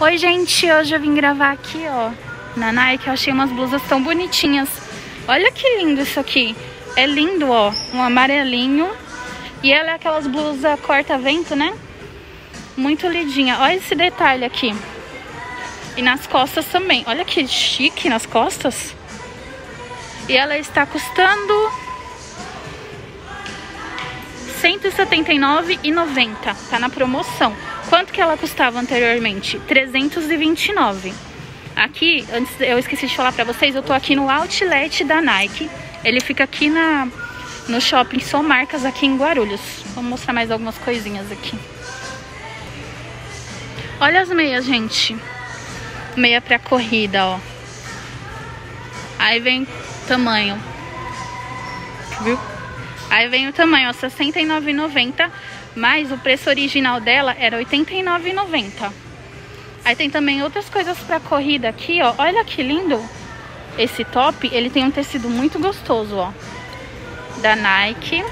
Oi, gente, hoje eu vim gravar aqui, ó, na Nike. Eu achei umas blusas tão bonitinhas. Olha que lindo isso aqui. É lindo, ó, um amarelinho. E ela é aquelas blusas corta-vento, né? Muito lindinha. Olha esse detalhe aqui. E nas costas também. Olha que chique nas costas. E ela está custando R$ 179,90. Tá na promoção. Quanto que ela custava anteriormente? 329. Aqui, antes eu esqueci de falar pra vocês, eu tô aqui no outlet da Nike. Ele fica aqui na no shopping São Marcas aqui em Guarulhos. Vou mostrar mais algumas coisinhas aqui. Olha as meias, gente. Meia pra corrida, ó. Aí vem tamanho. Viu? Aí vem o tamanho, ó, R$ 69,90. Mas o preço original dela era R$ 89,90. Aí tem também outras coisas pra corrida aqui, ó. Olha que lindo esse top. Ele tem um tecido muito gostoso, ó. Da Nike.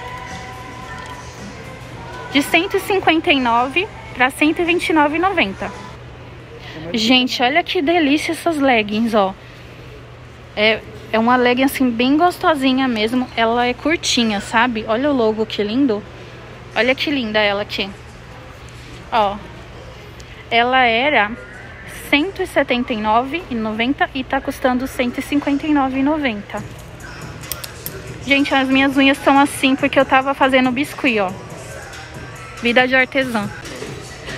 De 159 para 129,90. Gente, olha que delícia essas leggings, ó. É, é uma legging assim bem gostosinha mesmo. Ela é curtinha, sabe? Olha o logo que lindo. Olha que linda ela aqui. Ó. Ela era R$ 179,90 e tá custando R$ 159,90. Gente, as minhas unhas são assim porque eu tava fazendo biscuit, ó. Vida de artesã.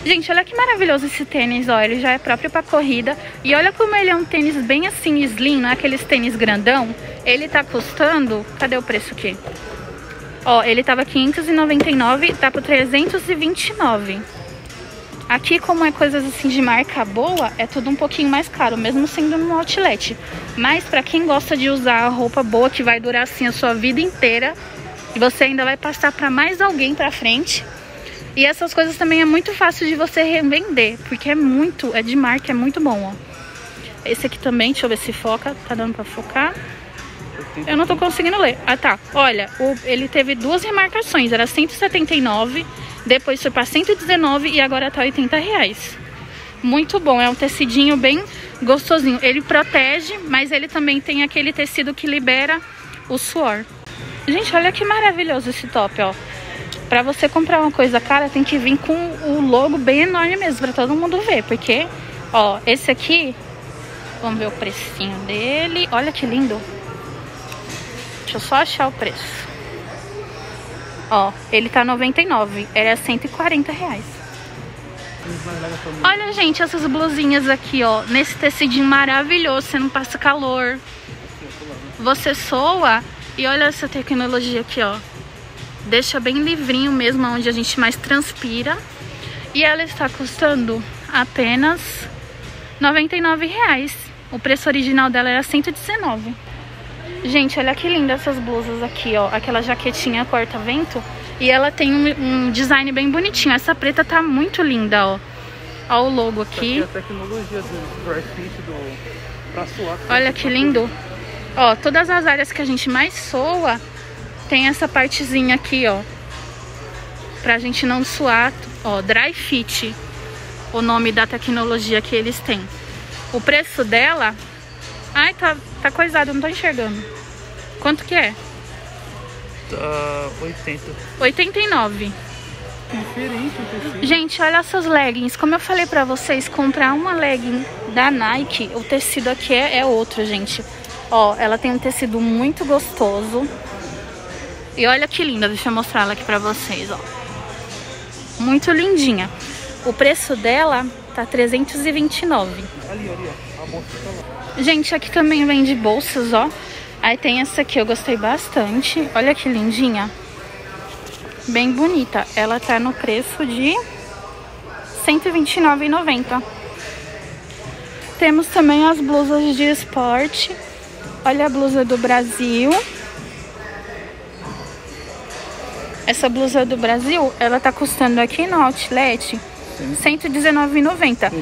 Gente, olha que maravilhoso esse tênis, ó. Ele já é próprio pra corrida. E olha como ele é um tênis bem assim, slim, não é aqueles tênis grandão. Ele tá custando... Cadê o preço aqui? Ó, ele tava 599, tá por 329. Aqui, como é coisas assim de marca boa, é tudo um pouquinho mais caro, mesmo sendo no outlet. Mas pra quem gosta de usar roupa boa, que vai durar assim a sua vida inteira, e você ainda vai passar pra mais alguém pra frente. E essas coisas também é muito fácil de você revender, porque é muito, é de marca, é muito bom, ó. Esse aqui também, deixa eu ver se foca, tá dando pra focar. Eu não tô conseguindo ler. Ah, tá. Olha, o, ele teve duas remarcações. Era 179, depois foi pra 119 e agora tá 80 reais. Muito bom. É um tecidinho bem gostosinho. Ele protege, mas ele também tem aquele tecido que libera o suor. Gente, olha que maravilhoso esse top, ó. Pra você comprar uma coisa cara, tem que vir com o logo bem enorme mesmo, pra todo mundo ver. Porque, ó, esse aqui... Vamos ver o precinho dele. Olha que lindo. Deixa eu só achar o preço. Ó, ele tá 99. Era 140 reais. Olha, gente, essas blusinhas aqui, ó. Nesse tecidinho maravilhoso. Você não passa calor. Você soa. E olha essa tecnologia aqui, ó. Deixa bem livrinho mesmo, onde a gente mais transpira. E ela está custando apenas 99 reais. O preço original dela era 119. Gente, olha que linda essas blusas aqui, ó. Aquela jaquetinha corta-vento. E ela tem um, um, design bem bonitinho. Essa preta tá muito linda, ó. Ó o logo aqui. Aqui a tecnologia do dry fit do... pra suar. Olha que lindo. Ó, todas as áreas que a gente mais soa, tem essa partezinha aqui, ó. Pra gente não suar. Ó, dry fit. O nome da tecnologia que eles têm. O preço dela... Ai, tá, tá coisado, eu não tô enxergando. Quanto que é? Tá 80. 89. Diferente o tecido. Gente, olha essas leggings. Como eu falei pra vocês, comprar uma legging da Nike, o tecido aqui é, é outro, gente. Ó, ela tem um tecido muito gostoso. E olha que linda, deixa eu mostrar ela aqui pra vocês, ó. Muito lindinha. O preço dela tá 329. Ali, ali, ó. A bolsa tá lá. Gente, aqui também vende bolsas, ó. Aí tem essa aqui, eu gostei bastante. Olha que lindinha. Bem bonita. Ela tá no preço de R$ 129,90. Temos também as blusas de esporte. Olha a blusa do Brasil. Essa blusa do Brasil, ela tá custando aqui no Outlet 119,90.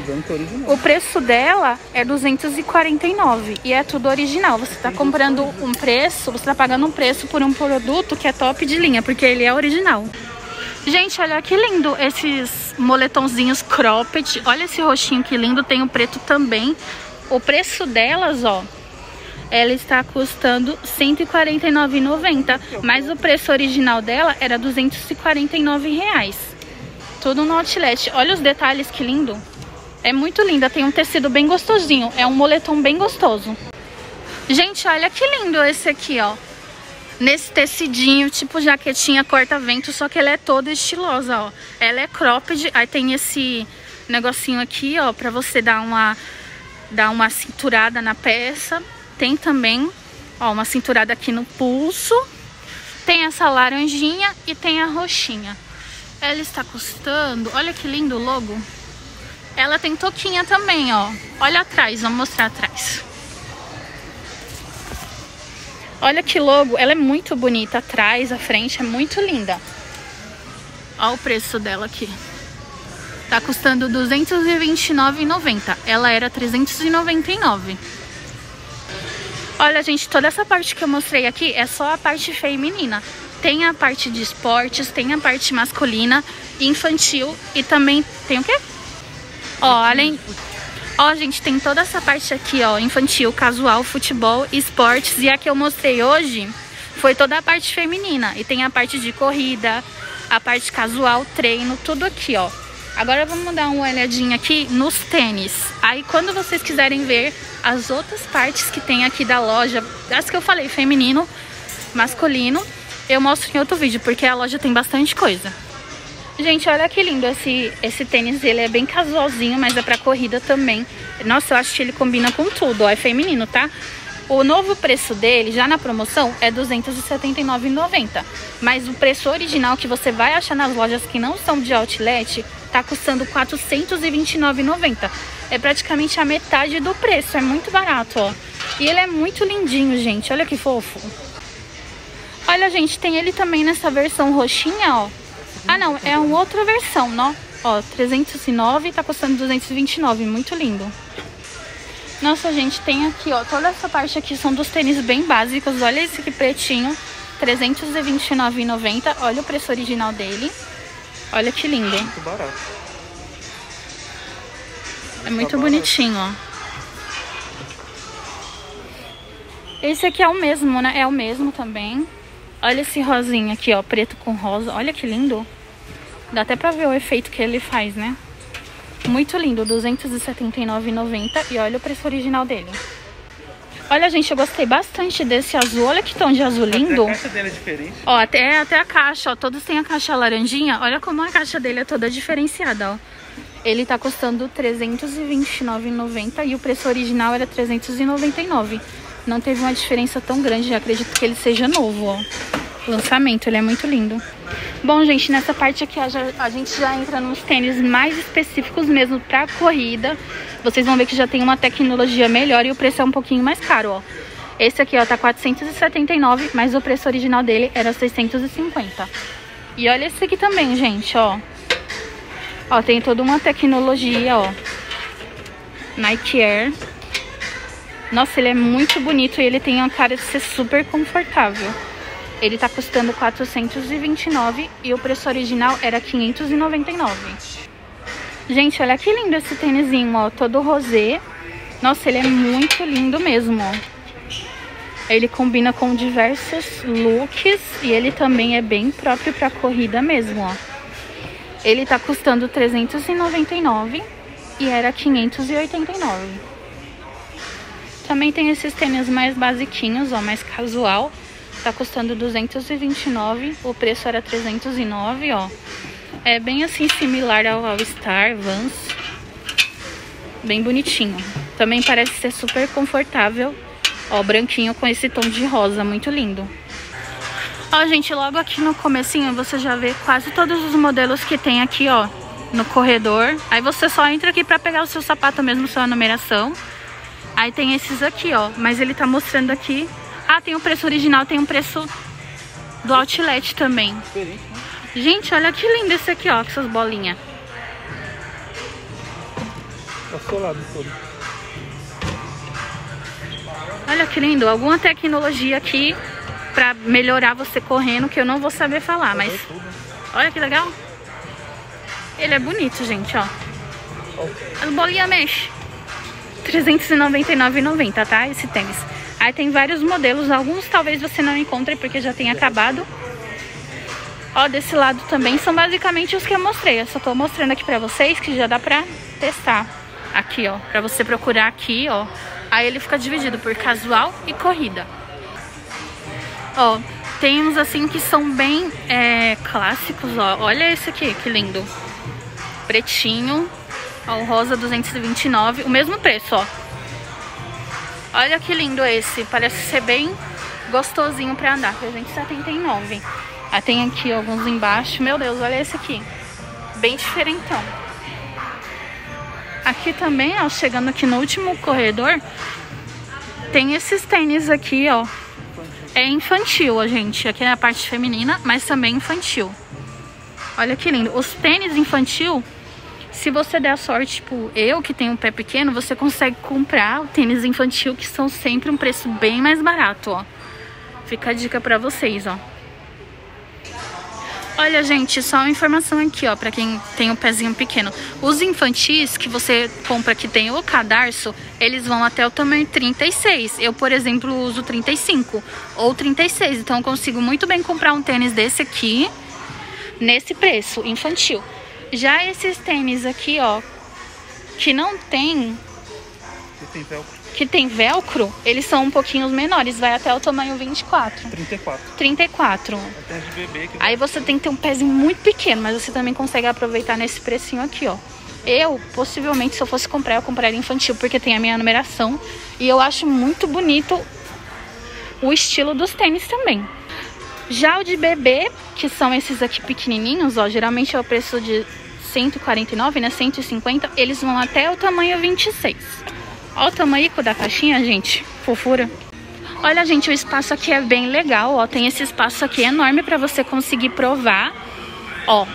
O preço dela é 249 e é tudo original. Você tá comprando um preço, você tá pagando um preço por um produto que é top de linha, porque ele é original. Gente, olha que lindo esses moletomzinhos cropped. Olha esse roxinho que lindo, tem o preto também. O preço delas, ó, ela está custando R$149,90, mas o preço original dela era 249,00 reais. Tudo no outlet. Olha os detalhes, que lindo. É muito linda, tem um tecido bem gostosinho. É um moletom bem gostoso. Gente, olha que lindo esse aqui, ó nesse tecidinho, tipo jaquetinha corta-vento, só que ela é toda estilosa, ó. Ela é cropped, aí tem esse negocinho aqui, ó, pra você dar uma, dar uma cinturada na peça. Tem também, ó, uma cinturada aqui no pulso. Tem essa laranjinha e tem a roxinha. Ela está custando, olha que lindo o logo. Ela tem toquinha também, ó. Olha atrás, vamos mostrar atrás. Olha que logo, ela é muito bonita atrás, a frente é muito linda. Olha o preço dela aqui. Tá custando R$ 229,90. Ela era R$ 399. Olha, gente, toda essa parte que eu mostrei aqui é só a parte feminina. Tem a parte de esportes, tem a parte masculina, infantil e também tem o quê? Ó, além, Ó, gente, tem toda essa parte aqui, ó, infantil, casual, futebol, esportes. E a que eu mostrei hoje foi toda a parte feminina. E tem a parte de corrida, a parte casual, treino, tudo aqui, ó. Agora vamos dar uma olhadinha aqui nos tênis. Aí quando vocês quiserem ver as outras partes que tem aqui da loja, as que eu falei, feminino, masculino, eu mostro em outro vídeo, porque a loja tem bastante coisa. Gente, olha que lindo esse, esse tênis. Ele é bem casualzinho, mas é pra corrida também. Nossa, eu acho que ele combina com tudo. Ó, é feminino, tá? O novo preço dele, já na promoção, é R$ 279,90. Mas o preço original que você vai achar nas lojas que não são de outlet, tá custando R$ 429,90. É praticamente a metade do preço, é muito barato, ó. E ele é muito lindinho, gente. Olha que fofo. Olha, gente, tem ele também nessa versão roxinha, ó. Ah, não, é uma outra versão, não? Ó, 309 tá custando 229, muito lindo. Nossa, gente, tem aqui, ó, toda essa parte aqui são dos tênis bem básicos. Olha esse aqui pretinho, 329,90. Olha o preço original dele. Olha que lindo. Muito barato. É muito bonitinho, ó. Esse aqui é o mesmo, né? É o mesmo também. Olha esse rosinha aqui, ó, preto com rosa. Olha que lindo. Dá até pra ver o efeito que ele faz, né? Muito lindo, R$279,90 e olha o preço original dele. Olha, gente, eu gostei bastante desse azul. Olha que tom de azul lindo. Até a caixa dele é diferente. Ó, até, até a caixa, ó. Todos têm a caixa laranjinha. Olha como a caixa dele é toda diferenciada, ó. Ele tá custando R$329,90 e o preço original era R$399. Não teve uma diferença tão grande, acredito que ele seja novo, ó. Lançamento, ele é muito lindo. Bom, gente, nessa parte aqui a gente já entra nos tênis mais específicos mesmo pra corrida. Vocês vão ver que já tem uma tecnologia melhor e o preço é um pouquinho mais caro, ó. Esse aqui, ó, tá 479, mas o preço original dele era 650. E olha esse aqui também, gente, ó. Ó, tem toda uma tecnologia, ó. Nike Air. Nossa, ele é muito bonito e ele tem a cara de ser super confortável. Ele tá custando 429 e o preço original era 599. Gente, olha que lindo esse tênisinho, ó, todo rosé. Nossa, ele é muito lindo mesmo, ó. Ele combina com diversos looks e ele também é bem próprio pra corrida mesmo, ó. Ele tá custando 399 e era 589. Também tem esses tênis mais basiquinhos, ó, mais casual. Tá custando 229, o preço era 309, ó. É bem assim, similar ao All Star, Vans. Bem bonitinho. Também parece ser super confortável. Ó, branquinho com esse tom de rosa, muito lindo. Ó, gente, logo aqui no comecinho você já vê quase todos os modelos que tem aqui, ó, no corredor. Aí você só entra aqui pra pegar o seu sapato mesmo, sua numeração. Aí tem esses aqui, ó. Mas ele tá mostrando aqui. Ah, tem o preço original, tem o preço do outlet também. Diferente, né? Gente, olha que lindo esse aqui, ó, com essas bolinhas. Tá solado todo. Olha que lindo. Alguma tecnologia aqui pra melhorar você correndo, que eu não vou saber falar, mas... Olha que legal. Ele é bonito, gente, ó. As bolinhas mexe. 399,90, tá? Esse tênis. Aí tem vários modelos. Alguns talvez você não encontre porque já tem acabado. Ó, desse lado também são basicamente os que eu mostrei. Eu só tô mostrando aqui pra vocês que já dá pra testar. Aqui, ó. Pra você procurar aqui, ó. Aí ele fica dividido por casual e corrida. Ó, tem uns assim que são bem é, clássicos, ó. Olha esse aqui, que lindo. Pretinho. Ó, o rosa 229. O mesmo preço, ó. Olha que lindo esse. Parece ser bem gostosinho pra andar. 379. Aí tem aqui alguns embaixo. Meu Deus, olha esse aqui. Bem diferentão. Aqui também, ó, chegando aqui no último corredor, tem esses tênis aqui, ó. É infantil, gente. Aqui é a parte feminina, mas também infantil. Olha que lindo. Os tênis infantil, se você der a sorte, tipo, eu que tenho um pé pequeno, você consegue comprar o tênis infantil, que são sempre um preço bem mais barato, ó. Fica a dica pra vocês, ó. Olha, gente, só uma informação aqui, ó, pra quem tem um pezinho pequeno. Os infantis que você compra que tem o cadarço, eles vão até o tamanho 36. Eu, por exemplo, uso 35 ou 36. Então, eu consigo muito bem comprar um tênis desse aqui, nesse preço, infantil. Já esses tênis aqui, ó, que não tem... Que tem velcro que tem velcro, eles são um pouquinho menores, vai até o tamanho 24. 34. 34. Até de bebê. Que Aí você tem que ter um pezinho muito pequeno, mas você também consegue aproveitar nesse precinho aqui, ó. Eu, possivelmente, se eu fosse comprar, eu compraria infantil, porque tem a minha numeração. E eu acho muito bonito o estilo dos tênis também. Já o de bebê, que são esses aqui pequenininhos, ó, geralmente é o preço de 149, né, 150, eles vão até o tamanho 26. Olha o tamanho da caixinha, gente. Fofura. Olha, gente, o espaço aqui é bem legal, ó. Tem esse espaço aqui enorme para você conseguir provar. Ó,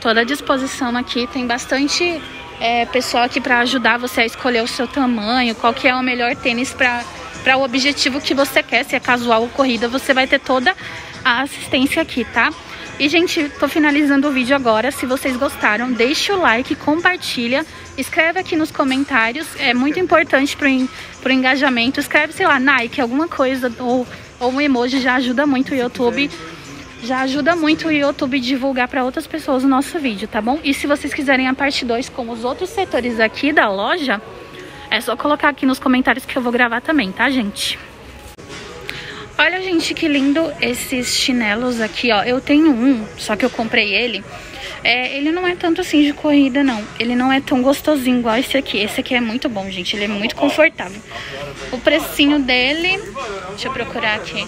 toda a disposição aqui. Tem bastante é, pessoal aqui para ajudar você a escolher o seu tamanho, qual que é o melhor tênis para o objetivo que você quer. Se é casual ou corrida, você vai ter toda a assistência aqui, tá? E, gente, tô finalizando o vídeo agora. Se vocês gostaram, deixe o like, compartilha, escreve aqui nos comentários. É muito importante pro, pro engajamento. Escreve, sei lá, Nike, alguma coisa, ou, ou um emoji, já ajuda muito o YouTube. Já ajuda muito o YouTube divulgar para outras pessoas o nosso vídeo, tá bom? E se vocês quiserem a parte 2 com os outros setores aqui da loja, é só colocar aqui nos comentários que eu vou gravar também, tá, gente? Olha, gente, que lindo esses chinelos aqui, ó. Eu tenho um, só que eu comprei ele. É, ele não é tanto assim de corrida, não. Ele não é tão gostosinho igual esse aqui. Esse aqui é muito bom, gente. Ele é muito confortável. O precinho dele... Deixa eu procurar aqui.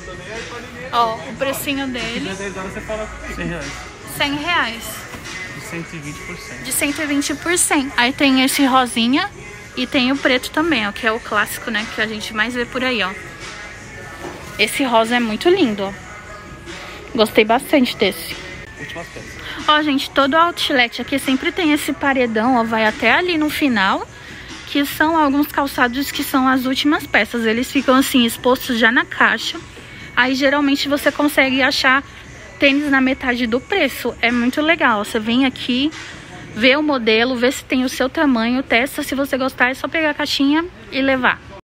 Ó, o precinho dele... 100 reais. 100 reais. De 120%. De 120 por 100. Aí tem esse rosinha e tem o preto também, ó. Que é o clássico, né? Que a gente mais vê por aí, ó. Esse rosa é muito lindo, ó. Gostei bastante desse. Últimas peças. Ó, gente, todo outlet aqui sempre tem esse paredão, ó, vai até ali no final, que são alguns calçados que são as últimas peças. Eles ficam assim, expostos já na caixa. Aí, geralmente, você consegue achar tênis na metade do preço. É muito legal. Você vem aqui, vê o modelo, vê se tem o seu tamanho, testa. Se você gostar, é só pegar a caixinha e levar.